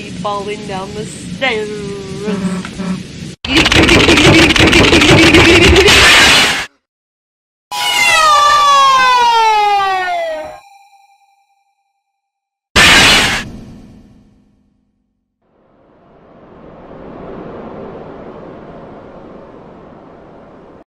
falling down the stairs. Mm-hmm.